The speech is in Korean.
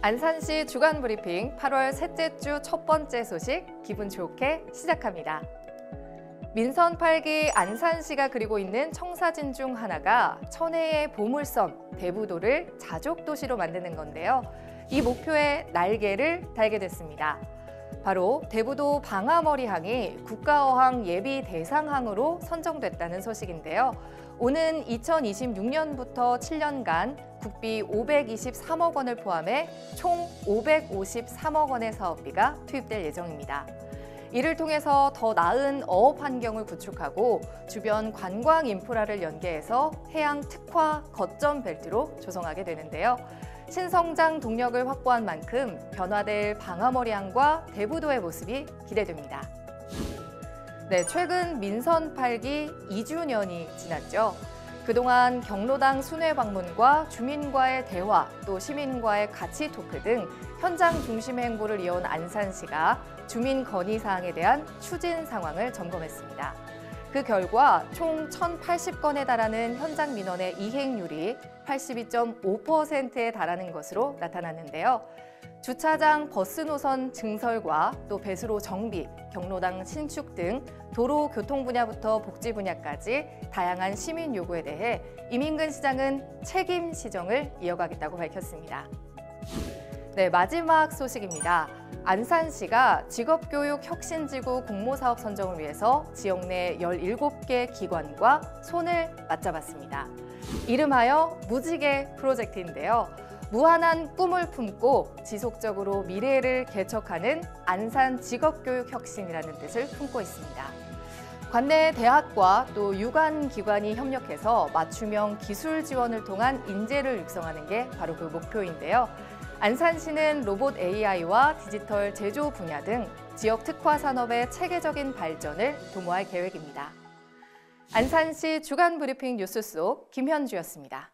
안산시 주간 브리핑 8월 셋째 주 첫 번째 소식 기분 좋게 시작합니다. 민선 8기 안산시가 그리고 있는 청사진 중 하나가 천혜의 보물섬 대부도를 자족 도시로 만드는 건데요. 이 목표에 날개를 달게 됐습니다. 바로 대부도 방아머리항이 국가어항 예비 대상항으로 선정됐다는 소식인데요. 오는 2026년부터 7년간 국비 523억 원을 포함해 총 553억 원의 사업비가 투입될 예정입니다. 이를 통해서 더 나은 어업 환경을 구축하고 주변 관광 인프라를 연계해서 해양 특화 거점 벨트로 조성하게 되는데요. 신성장 동력을 확보한 만큼 변화될 방아머리항과 대부도의 모습이 기대됩니다. 네, 최근 민선 8기 2주년이 지났죠. 그동안 경로당 순회 방문과 주민과의 대화, 또 시민과의 가치 토크 등 현장 중심 행보를 이어온 안산시가 주민 건의 사항에 대한 추진 상황을 점검했습니다. 그 결과 총 1,080건에 달하는 현장 민원의 이행률이 82.5%에 달하는 것으로 나타났는데요. 주차장 버스 노선 증설과 또 배수로 정비, 경로당 신축 등 도로 교통 분야부터 복지 분야까지 다양한 시민 요구에 대해 이민근 시장은 책임 시정을 이어가겠다고 밝혔습니다. 네, 마지막 소식입니다. 안산시가 직업교육 혁신지구 공모사업 선정을 위해서 지역 내 17개 기관과 손을 맞잡았습니다. 이름하여 무지개 프로젝트인데요. 무한한 꿈을 품고 지속적으로 미래를 개척하는 안산 직업교육 혁신이라는 뜻을 품고 있습니다. 관내 대학과 또 유관 기관이 협력해서 맞춤형 기술 지원을 통한 인재를 육성하는 게 바로 그 목표인데요. 안산시는 로봇 AI와 디지털 제조 분야 등 지역 특화 산업의 체계적인 발전을 도모할 계획입니다. 안산시 주간 브리핑 뉴스 속 김현주였습니다.